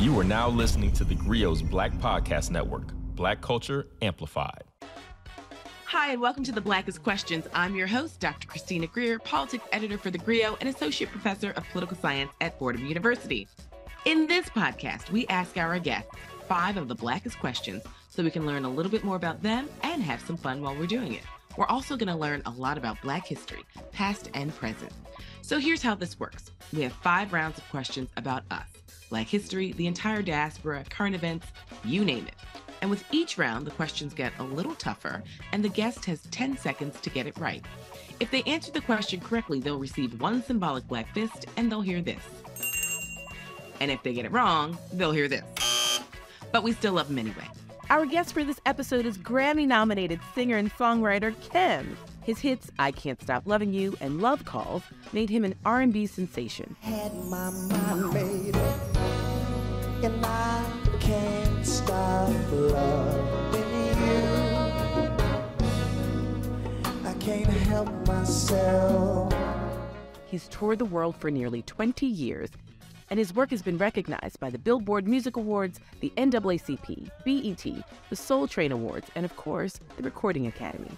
You are now listening to the Grio's Black Podcast Network, Black Culture Amplified. Hi, and welcome to the Blackest Questions. I'm your host, Dr. Christina Greer, politics editor for The Griot and associate professor of political science at Fordham University. In this podcast, we ask our guests five of the Blackest questions so we can learn a little bit more about them and have some fun while we're doing it. We're also going to learn a lot about Black history, past and present. So here's how this works we have five rounds of questions about us Black history, the entire diaspora, current events, you name it. And with each round, the questions get a little tougher, and the guest has 10 seconds to get it right. If they answer the question correctly, they'll receive one symbolic black fist and they'll hear this. And if they get it wrong, they'll hear this. But we still love them anyway. Our guest for this episode is Grammy nominated singer and songwriter Kem. His hits I Can't Stop Loving You and Love Calls made him an R&B sensation. Had my mind made up, and I can't stop loving you. I can't help myself. He's toured the world for nearly 20 years, and his work has been recognized by the Billboard Music Awards, the NAACP, BET, the Soul Train Awards, and of course, the Recording Academy.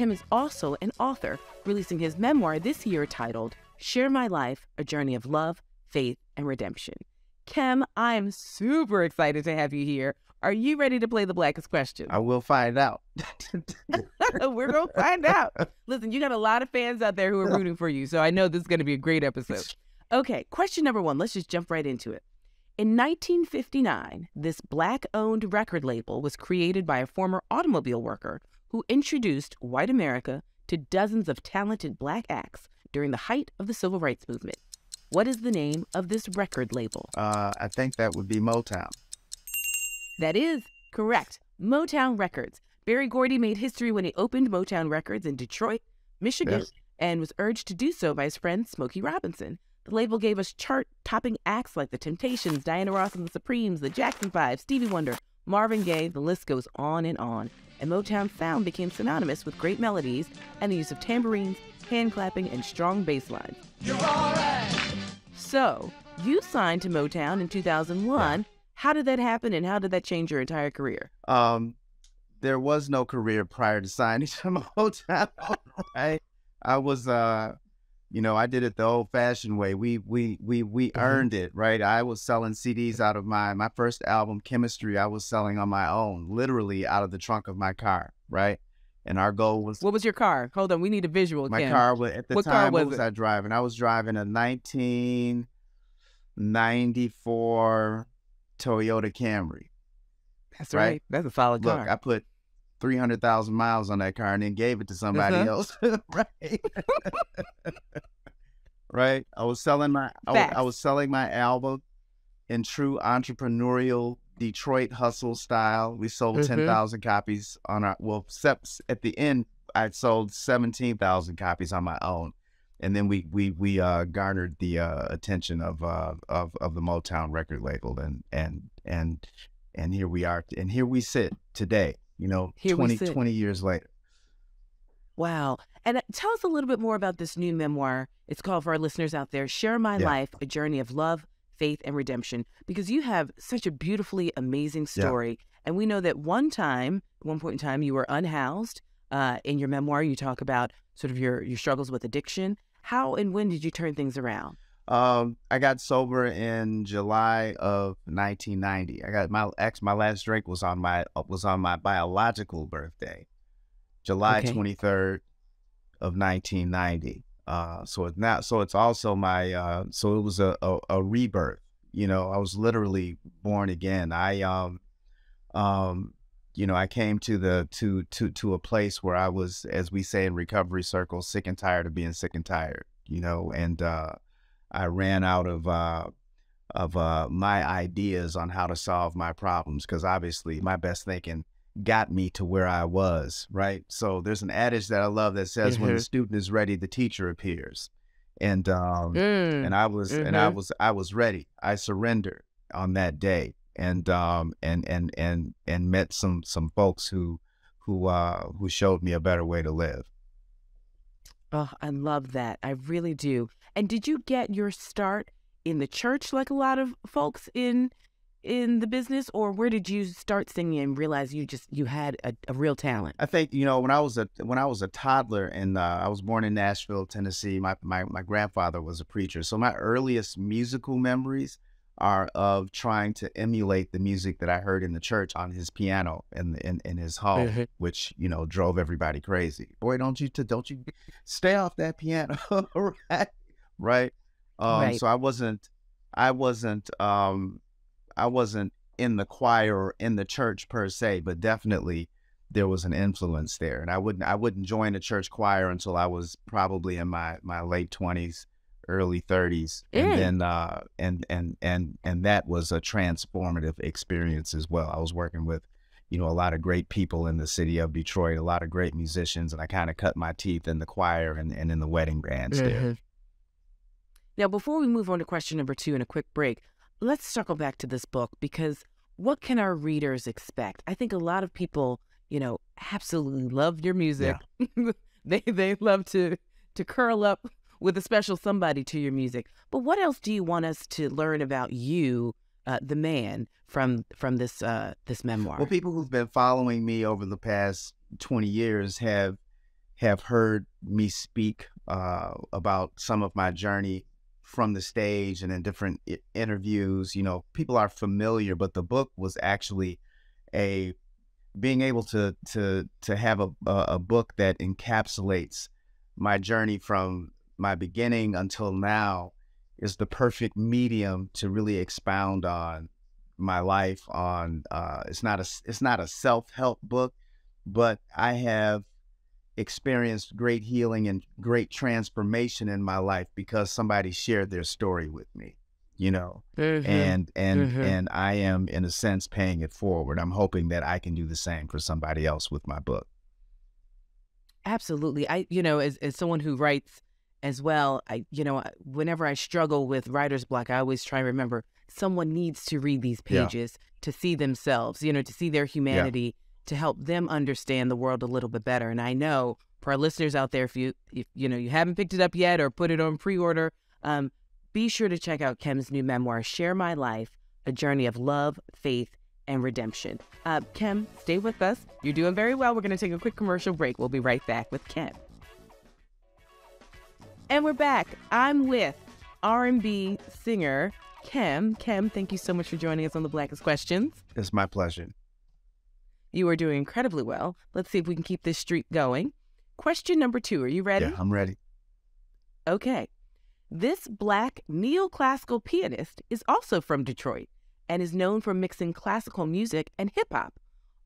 Kem is also an author, releasing his memoir this year titled Share My Life A Journey of Love, Faith, and Redemption. Kem, I am super excited to have you here. Are you ready to play the blackest question? I will find out. We're going to find out. Listen, you got a lot of fans out there who are rooting for you, so I know this is going to be a great episode. Okay, question number one. Let's just jump right into it. In 1959, this black owned record label was created by a former automobile worker who introduced white America to dozens of talented black acts during the height of the civil rights movement. What is the name of this record label? Uh, I think that would be Motown. That is correct. Motown Records. Berry Gordy made history when he opened Motown Records in Detroit, Michigan, Yes. and was urged to do so by his friend Smokey Robinson. The label gave us chart topping acts like The Temptations, Diana Ross and the Supremes, The Jackson Five, Stevie Wonder, Marvin Gaye, the list goes on and on. And Motown sound became synonymous with great melodies and the use of tambourines, hand clapping, and strong bass lines. So, you signed to Motown in 2001. How did that happen and how did that change your entire career? Um, there was no career prior to signing to Motown. right? I was, uh, you know, I did it the old-fashioned way. We we we we mm-hmm. earned it, right? I was selling CDs out of my my first album, Kemistry. I was selling on my own, literally out of the trunk of my car, right? And our goal was What was your car? Hold on, we need a visual. My Kem. car was at the What time. what was was it? I driving? I was driving a 1994 Toyota Camry. That's right. right. That's a solid Look, car. I put 300,000 miles on that car and then gave it to somebody Uh-huh. else. right. right. I was selling my I, wa- I was selling my album in true entrepreneurial Detroit hustle style. We sold Mhm. 10,000 copies on our well sep- at the end I sold 17,000 copies on my own. And then we we we uh, garnered the uh, attention of uh, of of the Motown record label and and and and here we are and here we sit today you know Here 20 20 years later wow. And uh, tell us a little bit more about this new memoir. It's called for our listeners out there Share My Yeah. Life, a journey of love, faith, and redemption. Because you have such a beautifully amazing Yeah. story. And we know that one time, one point in time, you were unhoused. Uh, in your memoir, you talk about sort of your, your struggles with addiction. How and when did you turn things around? Um i got sober in july of 1990 i got my ex my last drink was on my was on my biological birthday july Okay. 23rd of 1990 uh so it's not so it's also my uh so it was a, a a rebirth you know i was literally born again. I um um you know i came to the to to to a place where i was as we say in recovery circles sick and tired of being sick and tired you know and uh i ran out of uh of uh my ideas on how to solve my problems because obviously my best thinking got me to where i was right so there's an adage that i love that says when the Mhm. student is ready the teacher appears and um Mm. and I was and I was I was ready. I surrendered on that day, and um and and and and met some some folks who who uh who showed me a better way to live. Oh, I love that. I really do. And did you get your start in the church like a lot of folks in in the business, or where did you start singing and realize you just you had a, a real talent? I think you know when I was a when I was a toddler and uh, I was born in Nashville, Tennessee. My, my my grandfather was a preacher, so my earliest musical memories are of trying to emulate the music that I heard in the church on his piano in in, in his hall, Mhm. which you know drove everybody crazy. Boy, don't you to don't you stay off that piano, right? Right. Um, Right. So I wasn't I wasn't um I wasn't in the choir or in the church per se, but definitely there was an influence there. And I wouldn't I wouldn't join a church choir until I was probably in my my late twenties, early thirties. Mm. And then uh and and and and that was a transformative experience as well. I was working with you know, a lot of great people in the city of Detroit, a lot of great musicians, and I kind of cut my teeth in the choir and, and in the wedding bands there. Now, before we move on to question number two and a quick break, let's circle back to this book because what can our readers expect? I think a lot of people, you know, absolutely love your music. they they love to to curl up with a special somebody to your music. But what else do you want us to learn about you, uh, the man, from from this uh, this memoir? Well, people who've been following me over the past 20 years have have heard me speak uh, about some of my journey from the stage and in different interviews. You know, people are familiar, but the book was actually a being able to to to have a a, a book that encapsulates my journey from my beginning until now is the perfect medium to really expound on my life on uh it's not a it's not a self-help book but i have experienced great healing and great transformation in my life because somebody shared their story with me you know Mhm. and and Mhm. and i am in a sense paying it forward i'm hoping that i can do the same for somebody else with my book Absolutely. I, you know, as, as someone who writes as well, I, you know, whenever I struggle with writer's block, I always try to remember someone needs to read these Yeah. pages to see themselves, you know, to see their humanity, to help them understand the world a little bit better. And I know for our listeners out there, if you, if, you know, you haven't picked it up yet or put it on pre-order, um, be sure to check out Kem's new memoir, Share My Life, A Journey of Love, Faith, and Redemption. Uh, Kem, stay with us. You're doing very well. We're going to take a quick commercial break. We'll be right back with Kem. And we're back. I'm with R&B singer Kem. Kem, thank you so much for joining us on the Blackest Questions. it's my pleasure You are doing incredibly well. Let's see if we can keep this streak going. Question number two. Are you ready? yeah i'm ready Okay. This black neoclassical pianist is also from Detroit and is known for mixing classical music and hip hop.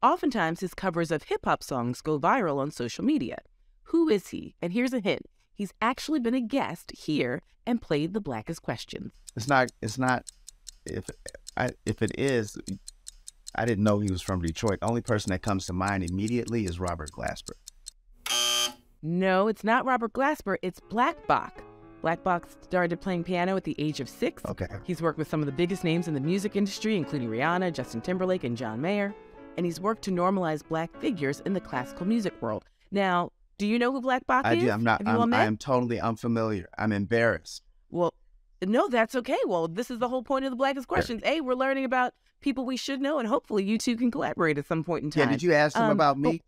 Oftentimes, his covers of hip hop songs go viral on social media. Who is he? And here's a hint he's actually been a guest here and played the blackest questions. it's not it's not if i if it is i didn't know he was from detroit the only person that comes to mind immediately is robert glasper No, it's not Robert Glasper, it's BLKBOK. Black Bach started playing piano at the age of six. okay He's worked with some of the biggest names in the music industry, including Rihanna, Justin Timberlake, and John Mayer. And he's worked to normalize black figures in the classical music world. Now, do you know who BLKBOK i is? do i'm not Have you all I'm, i'm totally unfamiliar i'm embarrassed Well, no, that's okay. Well, this is the whole point of the Blackest Questions. A, we're learning about people we should know, and hopefully you two can collaborate at some point in time. yeah did you ask him Um, about but- me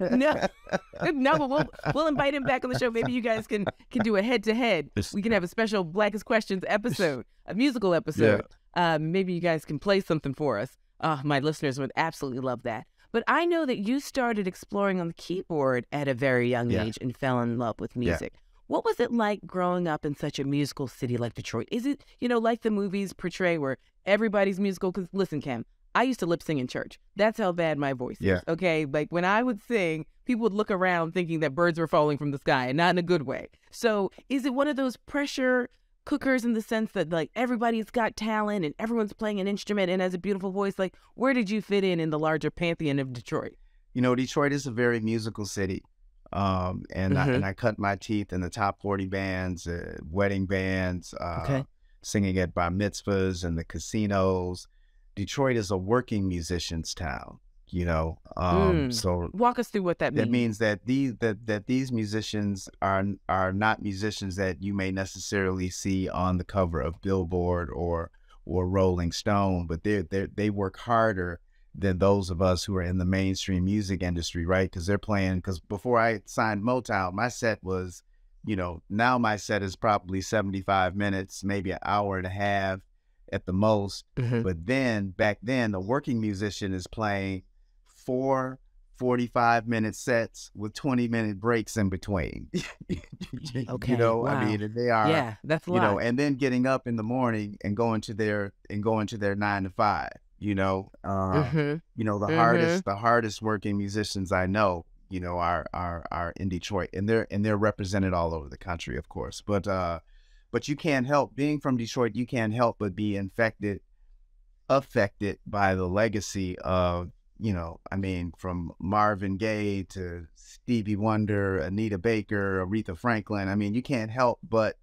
no, no, but we'll we'll invite him back on the show. Maybe you guys can can do a head to head. We can have a special Blackest Questions episode, a musical episode. Um, maybe you guys can play something for us. Uh, my listeners would absolutely love that. But I know that you started exploring on the keyboard at a very young Yeah. age and fell in love with music. What was it like growing up in such a musical city like Detroit? Is it, you know, like the movies portray where everybody's musical? Because listen, Kem, I used to lip sing in church. That's how bad my voice Yeah. is. Okay. Like when I would sing, people would look around thinking that birds were falling from the sky and not in a good way. So is it one of those pressure cookers in the sense that like everybody's got talent and everyone's playing an instrument and has a beautiful voice? Like where did you fit in in the larger pantheon of Detroit? you know detroit is a very musical city um and I, Mhm. and i cut my teeth in the top 40 bands uh, wedding bands uh Okay. singing at bar mitzvahs and the casinos detroit is a working musicians town you know um Mm. so Walk us through what that means. that means that these that, that these musicians are are not musicians that you may necessarily see on the cover of Billboard or or Rolling Stone, but they they they work harder than those of us who are in the mainstream music industry, right? Because they're playing. Because before I signed Motown, my set was, you know, now my set is probably seventy five minutes, maybe an hour and a half at the most. Mhm. But then back then, the working musician is playing four 45 minute sets with 20 minute breaks in between. Okay, You know, wow. I mean, they are, yeah, that's you lot. know, and then getting up in the morning and going to their, and going to their nine to five, you know, uh, hmm you know, the Mhm. hardest, the hardest working musicians I know, you know, are, are, are in Detroit and they're, and they're represented all over the country, of course. But, uh, but you can't help being from Detroit. You can't help but be infected, affected by the legacy of, you know, I mean, from Marvin Gaye to Stevie Wonder, Anita Baker, Aretha Franklin. I mean, you can't help but,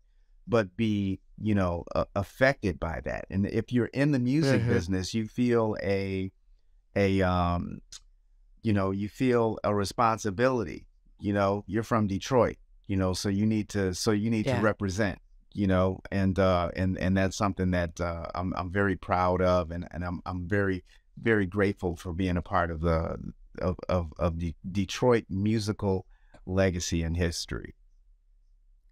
but be, you know, uh, affected by that. And if you're in the music Mhm. business, you feel a, a, um, you know, you feel a responsibility. You know, you're from Detroit. You know, so you need to, so you need Yeah. to represent you know, and uh, and and that's something that uh, I'm I'm very proud of, and, and I'm I'm very very grateful for being a part of the of of, of the Detroit musical legacy and history.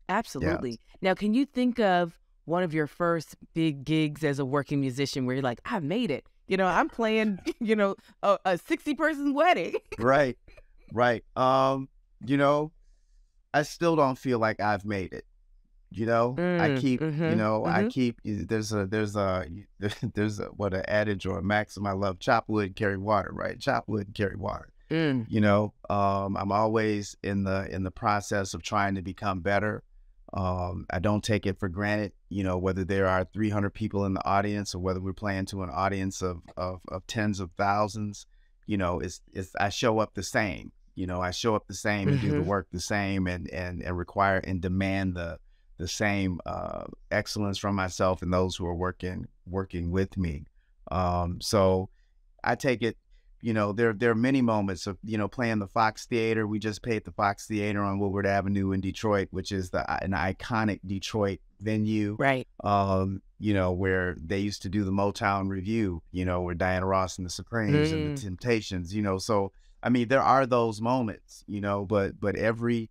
Absolutely. Now, can you think of one of your first big gigs as a working musician where you're like, I made it? You know, I'm playing, you know, a, a 60 person wedding. right, right. Um, you know, I still don't feel like I've made it. You know, I Mm, keep, you mhm, know, I mhm. keep. There's a, there's a, there's a, what an adage or a maxim I love: chop wood, carry water. Right, chop wood, carry water. Mm, you know um, i'm always in the in the process of trying to become better um, i don't take it for granted you know whether there are 300 people in the audience or whether we're playing to an audience of of, of tens of thousands you know it's it's i show up the same you know i show up the same and do the Mhm. work the same and and and require and demand the the same uh, excellence from myself and those who are working working with me um, so i take it you know, there there are many moments of you know playing the Fox Theater. We just played the Fox Theater on Woodward Avenue in Detroit, which is the an iconic Detroit venue. right. Um, you know, where they used to do the Motown Revue. You know, where Diana Ross and the Supremes and the Temptations. You know, so I mean, there are those moments. You know, but but every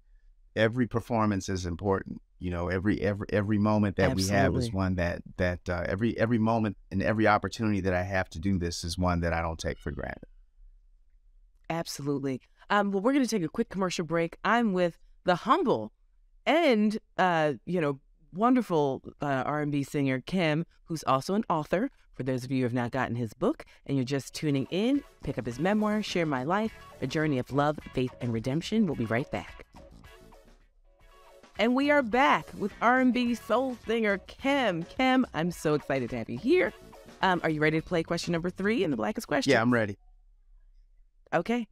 every performance is important. You know, every every every moment that we have is one that that uh, every every moment and every opportunity that I have to do this is one that I don't take for granted. Absolutely. Um, well, we're going to take a quick commercial break. I'm with the humble and, uh, you know, wonderful uh, R&B singer Kem, who's also an author. For those of you who have not gotten his book and you're just tuning in, pick up his memoir, Share My Life, A Journey of Love, Faith, and Redemption. We'll be right back. And we are back with R&B soul singer Kem. Kem, I'm so excited to have you here. Um, are you ready to play question number three in the Blackest Question? Yeah, I'm ready. Okay.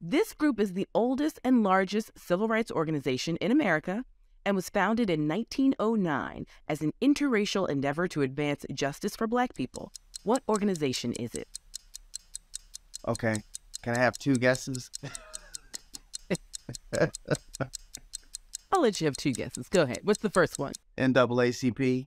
This group is the oldest and largest civil rights organization in America and was founded in 1909 as an interracial endeavor to advance justice for Black people. What organization is it? Okay. Can I have two guesses? I'll let you have two guesses. Go ahead. What's the first one? NAACP.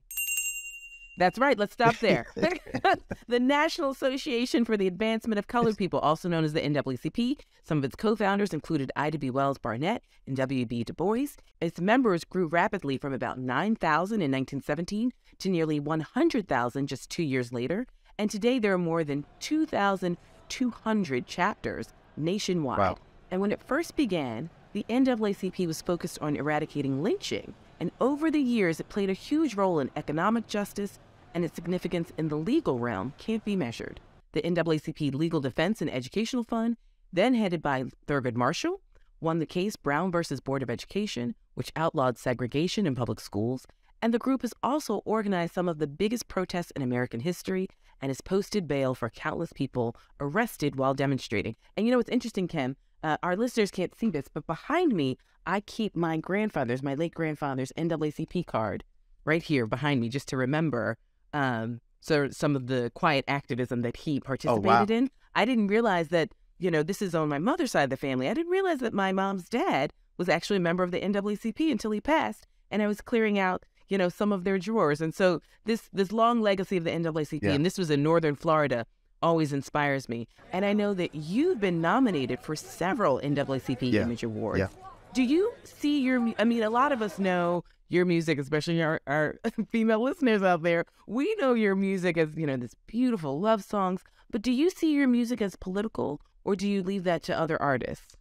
That's right. Let's stop there. the National Association for the Advancement of Colored People, also known as the NAACP. Some of its co founders included Ida B. Wells Barnett and W.E.B. Du Bois. Its members grew rapidly from about 9,000 in 1917 to nearly 100,000 just two years later. And today there are more than 2,200 chapters nationwide. Wow. And when it first began, the NAACP was focused on eradicating lynching. And over the years, it played a huge role in economic justice, and its significance in the legal realm can't be measured. The NAACP Legal Defense and Educational Fund, then headed by Thurgood Marshall, won the case Brown versus Board of Education, which outlawed segregation in public schools. And the group has also organized some of the biggest protests in American history and has posted bail for countless people arrested while demonstrating. And you know what's interesting, Kem? Uh, our listeners can't see this, but behind me, I keep my grandfather's, my late grandfather's NAACP card right here behind me, just to remember um, so some of the quiet activism that he participated in. I didn't realize that, you know, this is on my mother's side of the family. I didn't realize that my mom's dad was actually a member of the NAACP until he passed. And I was clearing out you know, some of their drawers. And so this this long legacy of the NAACP, Yeah. and this was in Northern Florida, always inspires me. And I know that you've been nominated for several NAACP Yeah. Image Awards. Yeah. Do you see your? I mean, a lot of us know your music, especially our, our female listeners out there. We know your music as you know this beautiful love songs. But do you see your music as political, or do you leave that to other artists?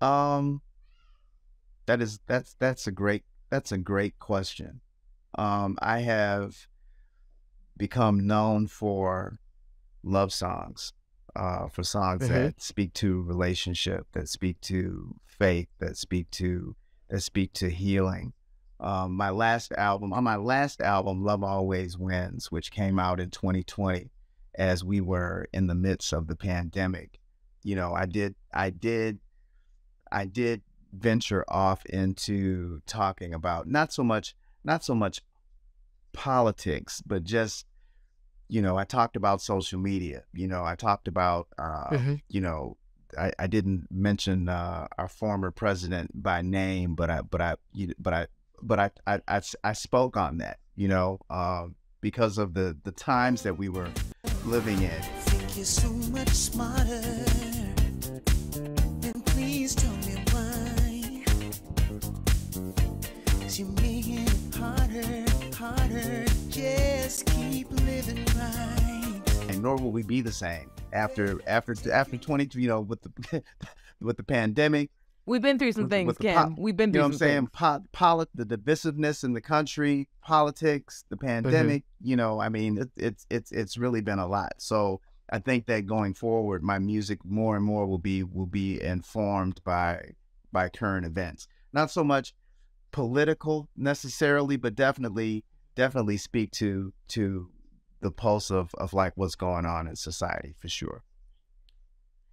Um, that is that's that's a great that's a great question. Um, I have become known for love songs, uh, for songs Mhm. that speak to relationship, that speak to faith, that speak to that speak to healing. Um, my last album, on my last album, Love Always Wins, which came out in 2020, as we were in the midst of the pandemic. You know, I did, I did, I did venture off into talking about not so much, not so much politics, but just, you know, I talked about social media. You know, I talked about, uh, Mhm. you know, I, I didn't mention uh, our former president by name, but I, but I, you, but I, but I I I spoke on that, you know, um, because of the the times that we were living in. think you're so much smarter. And please tell me why. Cause you're making it harder, harder. Just keep living right. and nor will we be the same after after after 22 you know with the with the pandemic We've been through some With things, with the Kem. po- We've been you know what i'm saying? things. po- polit- the divisiveness in the country politics the mm-hmm. pandemic you know i mean it, it's it's it's really been a lot. So i think that going forward my music more and more will be will be informed by by current events. Not so much political necessarily but definitely definitely speak to to the pulse of of like what's going on in society for sure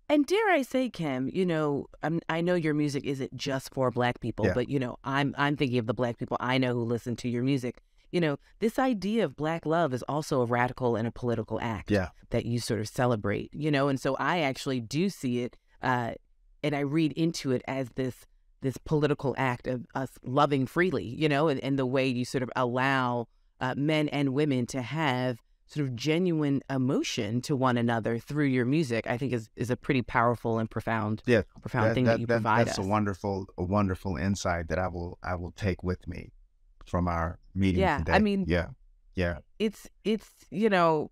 And dare I say, Kem, you know, I'm, I know your music isn't just for Black people, Yeah. but you know, I'm I'm thinking of the Black people I know who listen to your music. You know, this idea of Black love is also a radical and a political act Yeah. that you sort of celebrate. You know, and so I actually do see it, uh, and I read into it as this this political act of us loving freely. You know, and, and the way you sort of allow uh, men and women to have sort of genuine emotion to one another through your music, I think is is a pretty powerful and profound Yeah, profound thing that, you provide that's us. a wonderful, a wonderful insight that I will, I will take with me from our meeting Yeah, I mean- yeah, yeah, it's it's you know,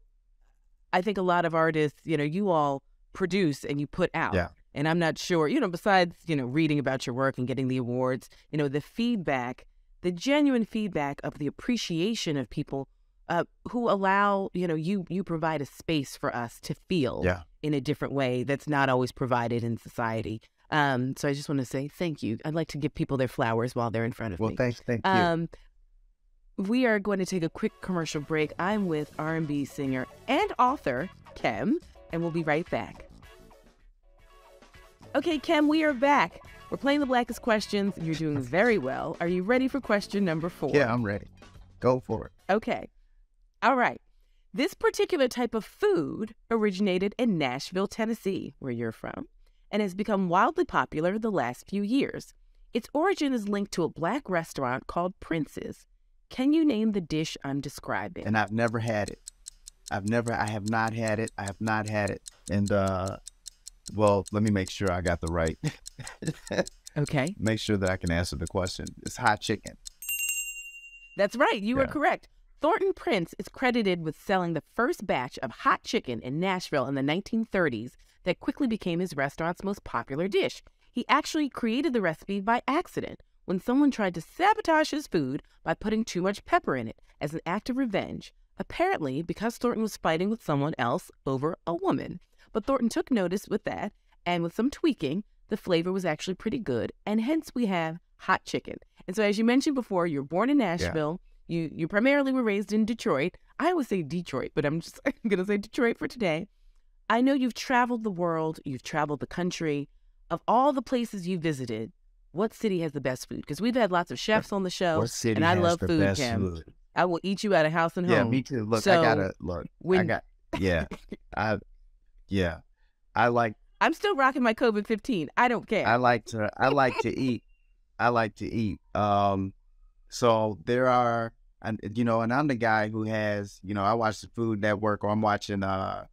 I think a lot of artists, you know, you all produce and you put out. Yeah. And I'm not sure, you know, besides, you know, reading about your work and getting the awards, you know, the feedback, the genuine feedback of the appreciation of people uh, who allow, you know, you you provide a space for us to feel yeah. in a different way that's not always provided in society. Um, so I just want to say thank you. I'd like to give people their flowers while they're in front of Well, me. Well, thanks, thank you. Um, we are going to take a quick commercial break. I'm with R&B singer and author Kem, and we'll be right back. Okay, Kem, we are back. We're playing the Blackest Questions. You're doing very well. Are you ready for question number four? yeah, I'm ready. Go for it. Okay. All right. This particular type of food originated in Nashville, Tennessee, where you're from, and has become wildly popular the last few years. Its origin is linked to a black restaurant called Prince's. Can you name the dish I'm describing? And I've never had it. I've never, I have not had it. I have not had it. And uh, well, let me make sure I got the right. okay. make sure that I can answer the question. It's hot chicken. That's right. You are Yeah. correct. Thornton Prince is credited with selling the first batch of hot chicken in Nashville in the 1930s that quickly became his restaurant's most popular dish. He actually created the recipe by accident when someone tried to sabotage his food by putting too much pepper in it as an act of revenge, apparently because Thornton was fighting with someone else over a woman. But Thornton took notice with that, and with some tweaking, the flavor was actually pretty good, and hence we have hot chicken. And so, as you mentioned before, you're born in Nashville. You you primarily were raised in Detroit. I always say Detroit, but I'm just I'm gonna say Detroit for today. I know you've traveled the world. You've traveled the country. Of all the places you visited, what city has the best food? Because we've had lots of chefs on the show, What city and I has love the food, best Kem. food? I will eat you out of house and home. Yeah, me too. Look, I gotta look. When, I got. Yeah, I. Yeah, I like. I'm still rocking my COVID 15. I don't care. I like to. I like to eat. I like to eat. Um, so there are. And you know, and I'm the guy who has, you know, I watch the Food Network or I'm watching uh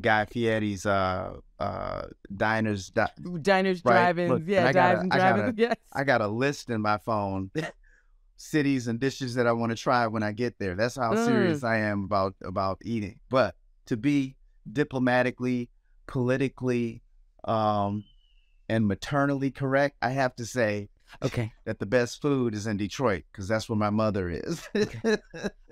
Guy Fieri's uh uh diners di- Diners, Right, drive-ins, look, yeah, and I gotta- drive-ins, drive-ins, yes. I got a list in my phone, cities and dishes that I want to try when I get there. That's how Mm. serious I am about about eating. But to be diplomatically, politically, um, and maternally correct, I have to say Okay, that the best food is in Detroit because that's where my mother is.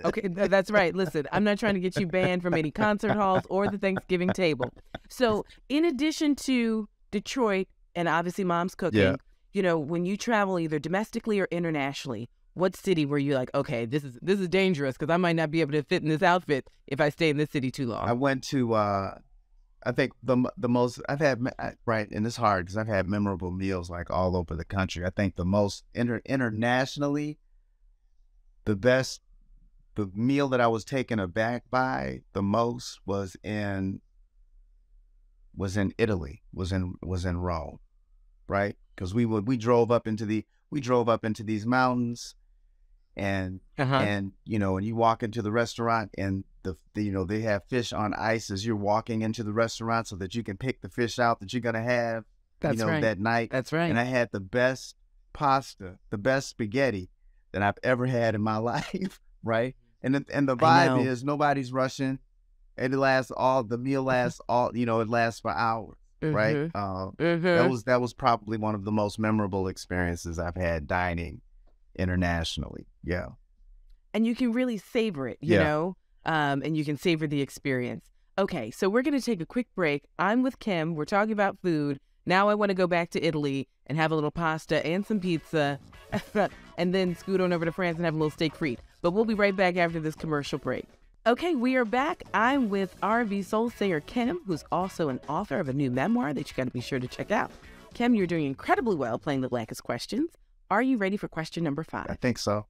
okay, th- that's right. Listen, I'm not trying to get you banned from any concert halls or the Thanksgiving table. So, in addition to Detroit and obviously mom's cooking, Yeah. you know, when you travel either domestically or internationally, what city were you like, okay, this is this is dangerous because I might not be able to fit in this outfit if I stay in this city too long. I went to uh I think the the most I've had right and it's hard because I've had memorable meals like all over the country. I think the most inter- internationally the best the meal that I was taken aback by the most was in was in Italy, was in was in Rome, right? Because we would we drove up into the we drove up into these mountains and uh-huh. and you know, and you walk into the restaurant and the, the you know they have fish on ice as you're walking into the restaurant so that you can pick the fish out that you're gonna have that's you know right. that night. that's right. And I had the best pasta, the best spaghetti that I've ever had in my life, right? And the, and the vibe is nobody's rushing. And it lasts all the meal lasts all you know it lasts for hours, right? Mhm. Uh, Mhm. that was that was probably one of the most memorable experiences I've had dining internationally. Yeah. and you can really savor it, you Yeah. know, um, and you can savor the experience. Okay, so we're going to take a quick break. I'm with Kem. We're talking about food. Now I want to go back to Italy and have a little pasta and some pizza, and then scoot on over to France and have a little steak frite. But we'll be right back after this commercial break. Okay, we are back. I'm with R&B soul singer Kem, who's also an author of a new memoir that you got to be sure to check out. Kem, you're doing incredibly well playing the Blackest Questions. Are you ready for question number five? I think so.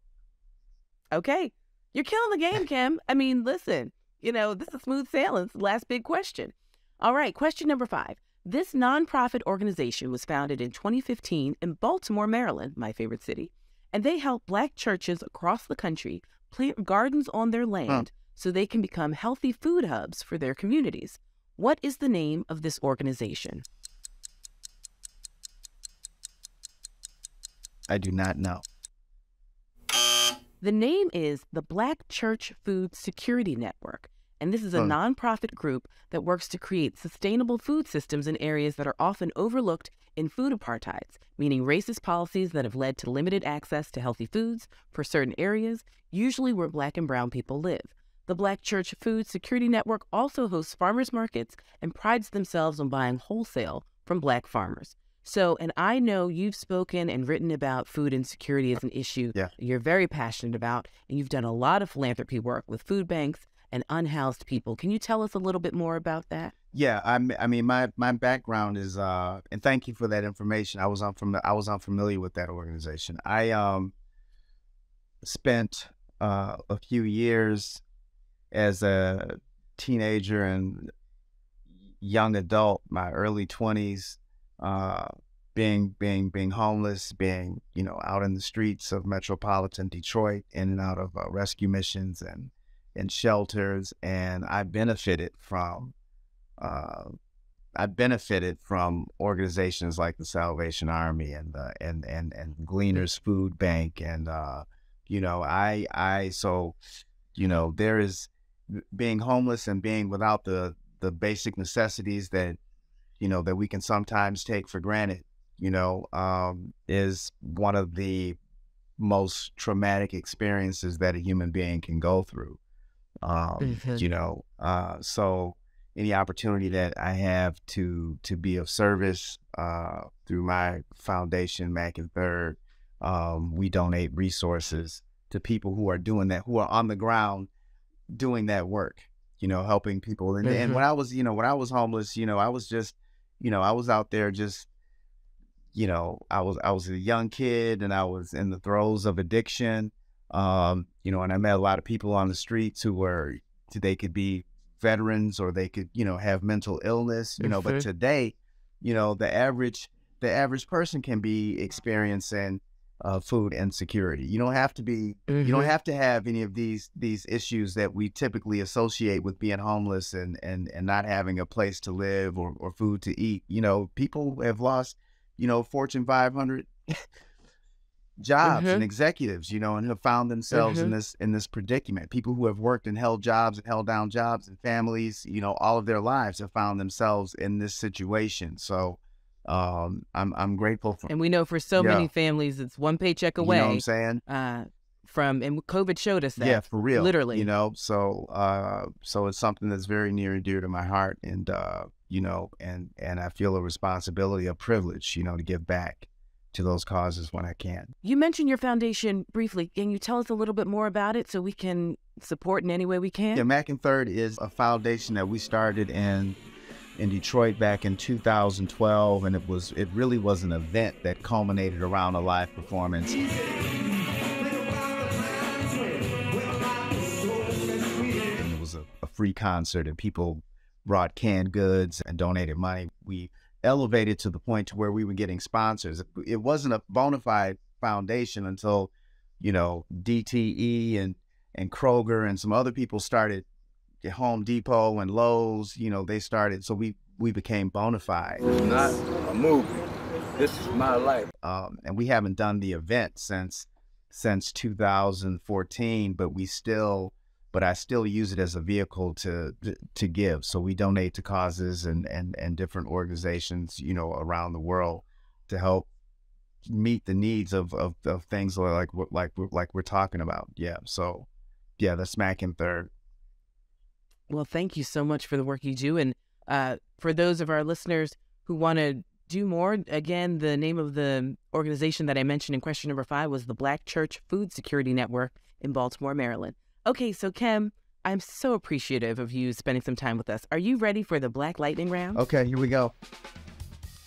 Okay. You're killing the game, Kem. I mean, listen, you know, this is smooth sailing. It's the last big question. All right, question number five. This nonprofit organization was founded in 2015 in Baltimore, Maryland, my favorite city, and they help Black churches across the country plant gardens on their hmm. land so they can become healthy food hubs for their communities. What is the name of this organization? I do not know. The name is the Black Church Food Security Network, and this is a Hmm. nonprofit group that works to create sustainable food systems in areas that are often overlooked in food apartheids, meaning racist policies that have led to limited access to healthy foods for certain areas, usually where Black and Brown people live. The Black Church Food Security Network also hosts farmers markets and prides themselves on buying wholesale from Black farmers. So, and I know you've spoken and written about food insecurity as an issue Yeah. you're very passionate about, and you've done a lot of philanthropy work with food banks and unhoused people. Can you tell us a little bit more about that? Yeah, I mean my my background is uh and thank you for that information. I was unfamiliar I was unfamiliar with that organization. I um spent uh a few years as a teenager and young adult, my early 20s uh being being being homeless, being, you know, out in the streets of metropolitan Detroit in and out of uh, rescue missions and and shelters and I benefited from uh, I benefited from organizations like the Salvation Army and the and and and Gleaners Food Bank and uh, you know I I so you know there is being homeless and being without the the basic necessities that you know that we can sometimes take for granted you know um, is one of the most traumatic experiences that a human being can go through um, Mhm. you know uh, so any opportunity that I have to to be of service uh, through my foundation, Mack and Third, um, we donate resources to people who are doing that, who are on the ground doing that work. You know, helping people. And, and Mhm. when I was, you know, when I was homeless, you know, I was just, you know, I was out there just, you know, I was I was a young kid and I was in the throes of addiction. Um, you know, and I met a lot of people on the streets who were they could be veterans or they could you know have mental illness you know Mhm. but today you know the average the average person can be experiencing uh, food insecurity. You don't have to be. You don't have to have any of these these issues that we typically associate with being homeless and and and not having a place to live or or food to eat. You know, people have lost. You know, Fortune 500 jobs Mhm. and executives. You know, and have found themselves in Mhm. this in this predicament. People who have worked and held jobs and held down jobs and families. You know, all of their lives have found themselves in this situation. So. Um, I'm I'm grateful for And we know for so Yeah. many families, it's one paycheck you know what away I'm saying. uh, from, and COVID showed us that. yeah for real literally. you know so uh so it's something that's very near and dear to my heart and uh you know and and i feel a responsibility a privilege you know to give back to those causes when i can You mentioned your foundation briefly. Can you tell us a little bit more about it so we can support in any way we can? yeah mack and third is a foundation that we started in in detroit back in 2012 and it was it really was an event that culminated around a live performance. And it was a, a free concert and people brought canned goods and donated money. We elevated to the point to where we were getting sponsors. It wasn't a bona fide foundation until you know dte and and kroger and some other people started home depot and lowes you know they started so we we became bona fide It's not a movie. This is my life. um, and we haven't done the event since since 2014 but we still but i still use it as a vehicle to to give so we donate to causes and and and different organizations you know around the world to help meet the needs of of, of things like like we're- like we're talking about yeah so yeah that's smack in third Well, thank you so much for the work you do. And uh, for those of our listeners who want to do more, again, the name of the organization that I mentioned in question number five was the Black Church Food Security Network in Baltimore, Maryland. Okay, so Kem, I'm so appreciative of you spending some time with us. Are you ready for the Black Lightning Round? okay here we go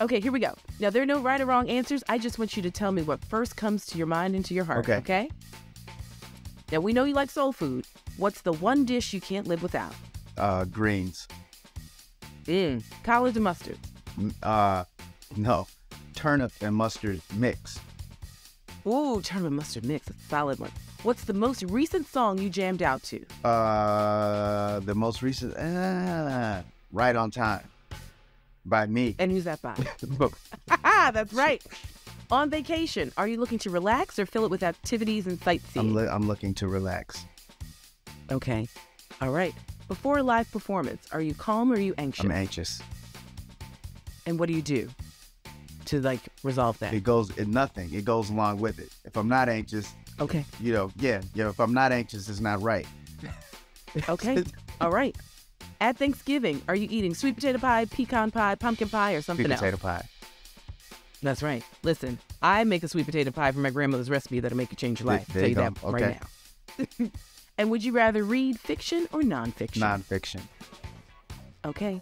Okay, here we go. Now, there are no right or wrong answers. I just want you to tell me what first comes to your mind and to your heart. Okay. Okay? Now, we know you like soul food. What's the one dish you can't live without? Uh greens Mm, collards and mustard. Uh no turnip and mustard mix Ooh, turnip and mustard mix. A solid one. What's the most recent song you jammed out to? Uh, the most recent, uh, right on time, by me. And who's that by? That's right. On vacation, are you looking to relax or fill it with activities and sightseeing? I'm li- I'm looking to relax. okay. All right. Before a live performance, are you calm or are you anxious? I'm anxious. and what do you do to like resolve that? It goes, it nothing. It goes along with it. If I'm not anxious, Okay. you know, yeah, yeah. If I'm not anxious, it's not right. Okay. All right. At Thanksgiving, are you eating sweet potato pie, pecan pie, pumpkin pie, or something Sweet else? potato pie. That's right. Listen, I make a sweet potato pie from my grandmother's recipe that'll make you change your There- life. there Tell you you that right Okay. now. and would you rather read fiction or nonfiction? Nonfiction. Okay.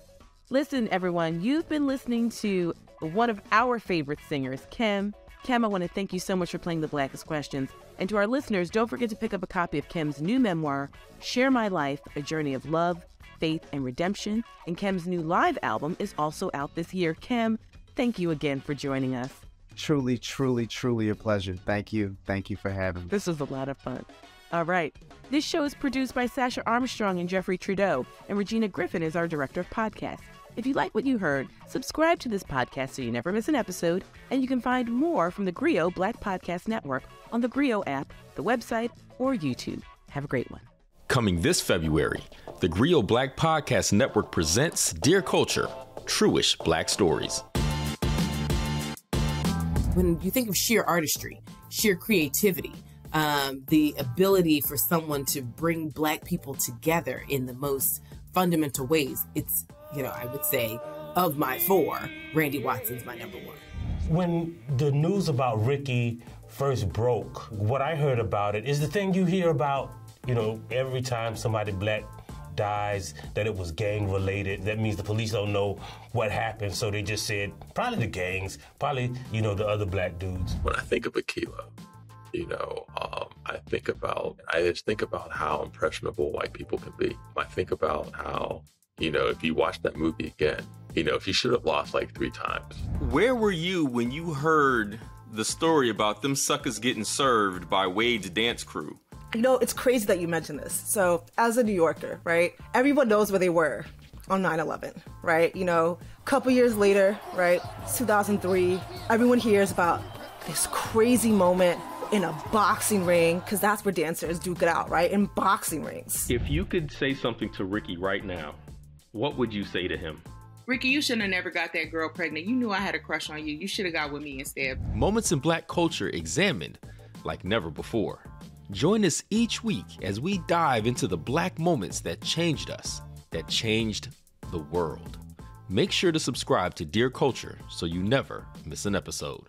Listen, everyone, you've been listening to one of our favorite singers, Kem. Kem, I want to thank you so much for playing the Blackest Questions. And to our listeners, don't forget to pick up a copy of Kem's new memoir, Share My Life A Journey of Love, Faith, and Redemption. And Kem's new live album is also out this year. Kem, thank you again for joining us. Truly, truly, truly a pleasure. Thank you. Thank you for having me. This was a lot of fun. All right. This show is produced by Sasha Armstrong and Jeffrey Trudeau, and Regina Griffin is our director of podcasts. If you like what you heard, subscribe to this podcast so you never miss an episode, and you can find more from the Grio Black Podcast Network on the Grio app, the website, or YouTube. Have a great one. Coming this February, the Grio Black Podcast Network presents Dear Culture Truish Black Stories. when you think of sheer artistry, sheer creativity, um, the ability for someone to bring Black people together in the most fundamental ways, it's, you know, I would say, of my four, Randy Watson's my number one. When the news about Ricky first broke, what I heard about it is the thing you hear about, you know, every time somebody black dies, that it was gang related. That means the police don't know what happened, so they just said probably the gangs, probably, you know, the other black dudes. when I think of Akeelah, you know, um, I think about, I just think about how impressionable white people can be. I think about how, you know, if you watch that movie again, you know, if you should have lost like three times. Where were you when you heard the story about them suckers getting served by Wade's dance crew. You know, it's crazy that you mentioned this. So, as a New Yorker, right, everyone knows where they were on 9 11, right? You know, a couple years later, right, 2003, everyone hears about this crazy moment in a boxing ring, because that's where dancers duke it out, right? In boxing rings. If you could say something to Ricky right now, what would you say to him? Ricky, you shouldn't have never got that girl pregnant. You knew I had a crush on you. You should have got with me instead. Moments in Black Culture examined like never before. Join us each week as we dive into the black moments that changed us, that changed the world. Make sure to subscribe to Dear Culture so you never miss an episode.